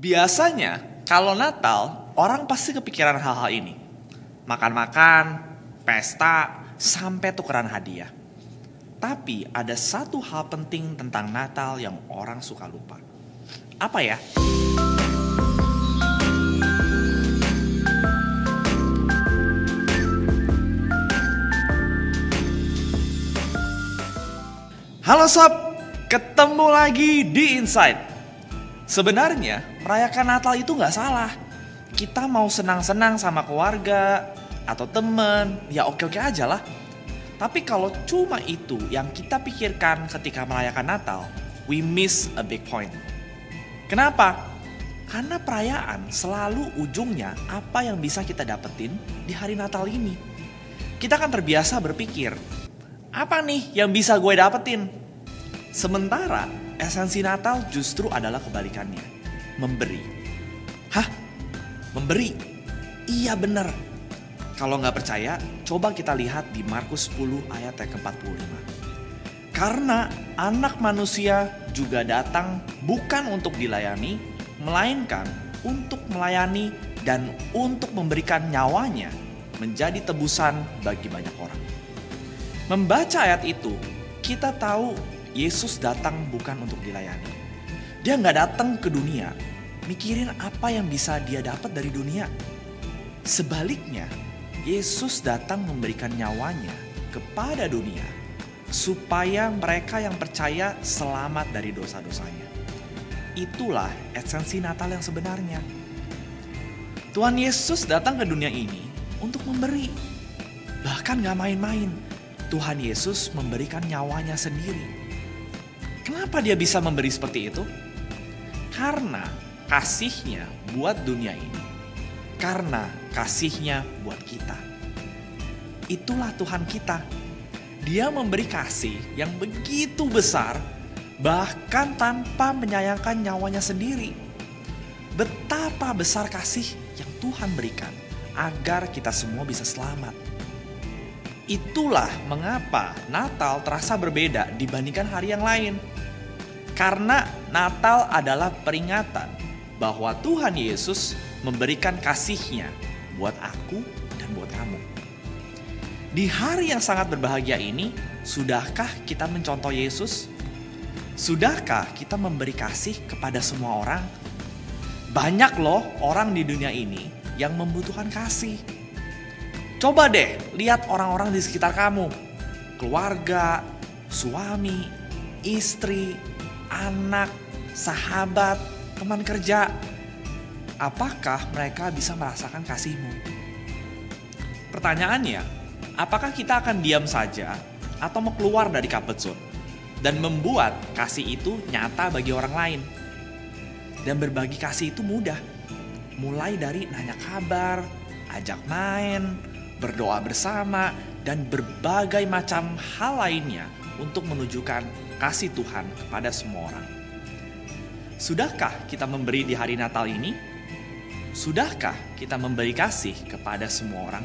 Biasanya kalau Natal orang pasti kepikiran hal-hal ini. Makan-makan, pesta, sampai tukeran hadiah. Tapi ada satu hal penting tentang Natal yang orang suka lupa. Apa ya? Halo sob, ketemu lagi di Insight. Sebenarnya merayakan Natal itu nggak salah. Kita mau senang-senang sama keluarga atau temen, ya oke-oke aja lah. Tapi kalau cuma itu yang kita pikirkan ketika merayakan Natal, we miss a big point. Kenapa? Karena perayaan selalu ujungnya apa yang bisa kita dapetin di hari Natal ini. Kita kan terbiasa berpikir, apa nih yang bisa gue dapetin? Sementara esensi Natal justru adalah kebalikannya, memberi. Hah? Memberi? Iya bener. Kalau nggak percaya, coba kita lihat di Markus 10 ayat yang ke-45. Karena anak manusia juga datang bukan untuk dilayani, melainkan untuk melayani dan untuk memberikan nyawanya menjadi tebusan bagi banyak orang. Membaca ayat itu, kita tahu Yesus datang bukan untuk dilayani. Dia nggak datang ke dunia, mikirin apa yang bisa dia dapat dari dunia. Sebaliknya, Yesus datang memberikan nyawanya kepada dunia supaya mereka yang percaya selamat dari dosa-dosanya. Itulah esensi Natal yang sebenarnya. Tuhan Yesus datang ke dunia ini untuk memberi. Bahkan gak main-main, Tuhan Yesus memberikan nyawanya sendiri. Kenapa dia bisa memberi seperti itu? Karena kasihnya buat dunia ini karena kasihnya buat kita. Itulah Tuhan kita. Dia memberi kasih yang begitu besar, bahkan tanpa menyayangkan nyawanya sendiri. Betapa besar kasih yang Tuhan berikan agar kita semua bisa selamat. Itulah mengapa Natal terasa berbeda dibandingkan hari yang lain. Karena Natal adalah peringatan bahwa Tuhan Yesus memberikan kasihnya buat aku dan buat kamu. Di hari yang sangat berbahagia ini, sudahkah kita mencontoh Yesus? Sudahkah kita memberi kasih kepada semua orang? Banyak loh orang di dunia ini yang membutuhkan kasih. Coba deh lihat orang-orang di sekitar kamu. Keluarga, suami, istri, anak, sahabat, teman kerja, apakah mereka bisa merasakan kasihmu? Pertanyaannya, apakah kita akan diam saja atau mau keluar dari comfort zone dan membuat kasih itu nyata bagi orang lain? Dan berbagi kasih itu mudah. Mulai dari nanya kabar, ajak main, berdoa bersama, dan berbagai macam hal lainnya untuk menunjukkan kasih Tuhan kepada semua orang. Sudahkah kita memberi di hari Natal ini? Sudahkah kita memberi kasih kepada semua orang?